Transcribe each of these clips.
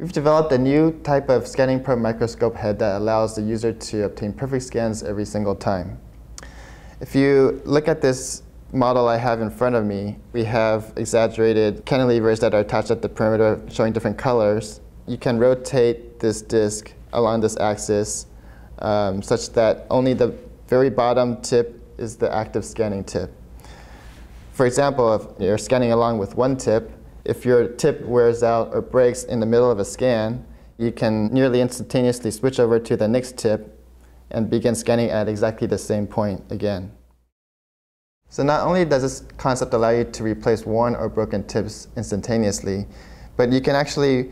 We've developed a new type of scanning probe microscope head that allows the user to obtain perfect scans every single time. If you look at this model I have in front of me, we have exaggerated cantilevers that are attached at the perimeter showing different colors. You can rotate this disk along this axis um, such that only the very bottom tip is the active scanning tip. For example, if you're scanning along with one tip, if your tip wears out or breaks in the middle of a scan, you can nearly instantaneously switch over to the next tip and begin scanning at exactly the same point again. So not only does this concept allow you to replace worn or broken tips instantaneously, but you can actually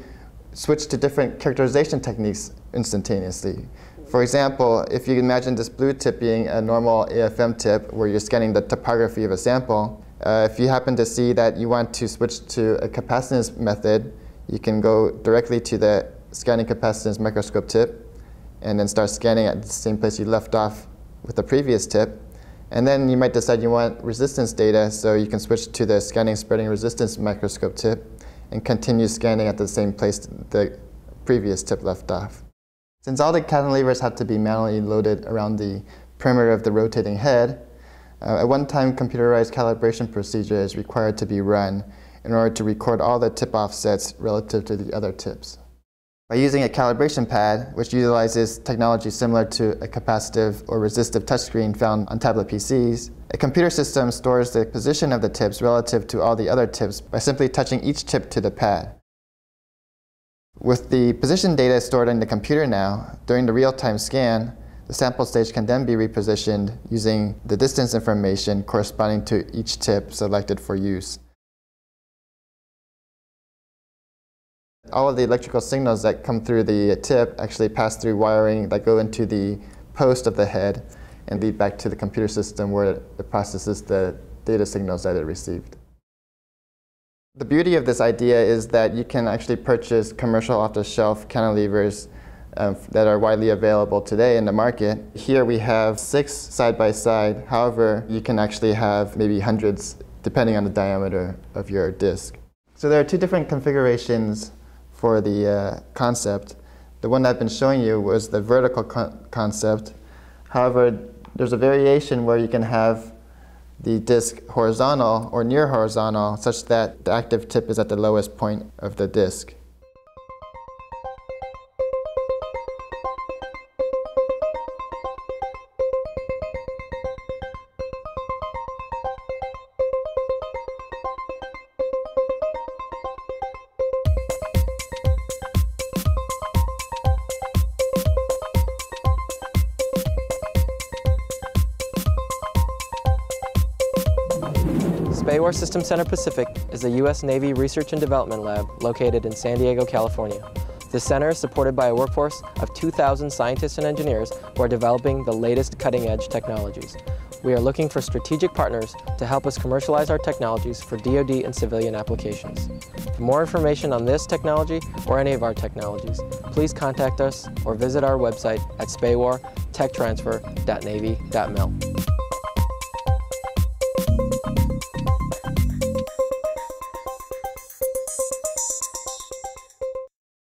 switch to different characterization techniques instantaneously. For example, if you imagine this blue tip being a normal AFM tip where you're scanning the topography of a sample, uh, if you happen to see that you want to switch to a capacitance method, you can go directly to the scanning capacitance microscope tip and then start scanning at the same place you left off with the previous tip. And then you might decide you want resistance data, so you can switch to the scanning spreading resistance microscope tip and continue scanning at the same place the previous tip left off. Since all the cantilevers had to be manually loaded around the perimeter of the rotating head, uh, a one-time computerized calibration procedure is required to be run in order to record all the tip offsets relative to the other tips. By using a calibration pad, which utilizes technology similar to a capacitive or resistive touchscreen found on tablet PCs, a computer system stores the position of the tips relative to all the other tips by simply touching each tip to the pad. With the position data stored in the computer now, during the real-time scan, the sample stage can then be repositioned using the distance information corresponding to each tip selected for use. All of the electrical signals that come through the tip actually pass through wiring that go into the post of the head and lead back to the computer system where it processes the data signals that it received. The beauty of this idea is that you can actually purchase commercial off-the-shelf cantilevers uh, that are widely available today in the market. Here we have six side by side. However, you can actually have maybe hundreds depending on the diameter of your disk. So there are two different configurations for the uh, concept. The one I've been showing you was the vertical con concept. However, there's a variation where you can have the disk horizontal or near horizontal such that the active tip is at the lowest point of the disk. SPAWAR System Center Pacific is a U.S. Navy research and development lab located in San Diego, California. The center is supported by a workforce of 2,000 scientists and engineers who are developing the latest cutting-edge technologies. We are looking for strategic partners to help us commercialize our technologies for DoD and civilian applications. For more information on this technology or any of our technologies, please contact us or visit our website at spawar techtransfer.navy.mil.